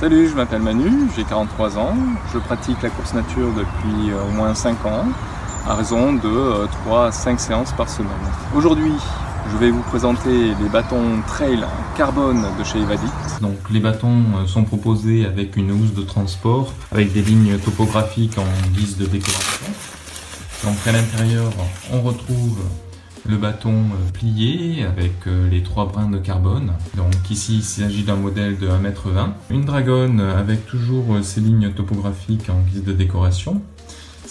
Salut, je m'appelle Manu, j'ai 43 ans, je pratique la course nature depuis euh, au moins 5 ans, à raison de 3 à 5 séances par semaine. Aujourd'hui, je vais vous présenter les bâtons trail carbone de chez Evadit. Donc les bâtons euh, sont proposés avec une housse de transport, avec des lignes topographiques en guise de décoration. Donc à l'intérieur, on retrouve le bâton euh, plié avec euh, les trois brins de carbone. Donc ici, il s'agit d'un modèle de 1m20. Une dragonne avec toujours ses lignes topographiques en guise de décoration.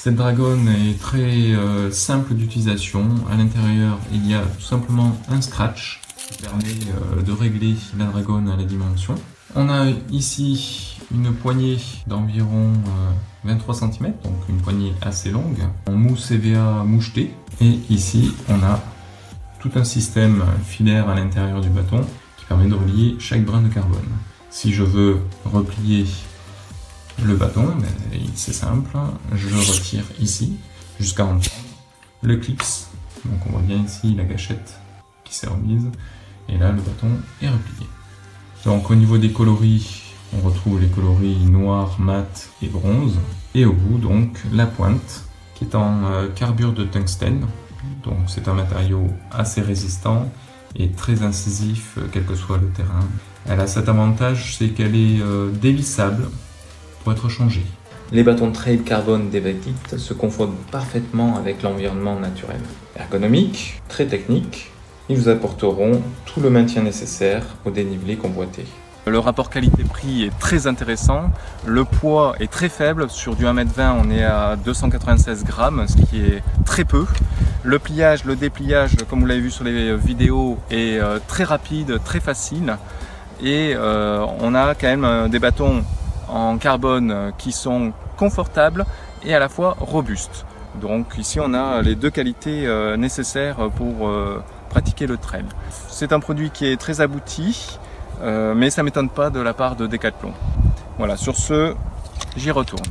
Cette dragonne est très euh, simple d'utilisation. À l'intérieur, il y a tout simplement un scratch qui permet euh, de régler la dragonne à la dimension. On a ici une poignée d'environ 23 euh, cm, donc une poignée assez longue, en mousse EVA moucheté. Et ici, on a tout un système filaire à l'intérieur du bâton qui permet de relier chaque brin de carbone. Si je veux replier le bâton, ben, c'est simple, je retire ici jusqu'à en le clips. Donc on voit bien ici la gâchette qui s'est remise et là le bâton est replié. Donc au niveau des coloris, on retrouve les coloris noir, mat et bronze. Et au bout donc la pointe qui est en euh, carbure de tungstène. Donc c'est un matériau assez résistant et très incisif euh, quel que soit le terrain. Elle a cet avantage, c'est qu'elle est euh, dévissable pour être changé. Les bâtons de trail carbone d'Evadit se confondent parfaitement avec l'environnement naturel. Ergonomiques, très techniques, ils vous apporteront tout le maintien nécessaire au dénivelé convoité. Le rapport qualité-prix est très intéressant, le poids est très faible, sur du 1m20 on est à 296 grammes, ce qui est très peu. Le pliage, le dépliage, comme vous l'avez vu sur les vidéos, est euh, très rapide, très facile et euh, on a quand même euh, des bâtons en carbone qui sont confortables et à la fois robustes. Donc ici on a les deux qualités nécessaires pour pratiquer le trail. C'est un produit qui est très abouti, mais ça m'étonne pas de la part de Decathlon. Voilà, sur ce, j'y retourne.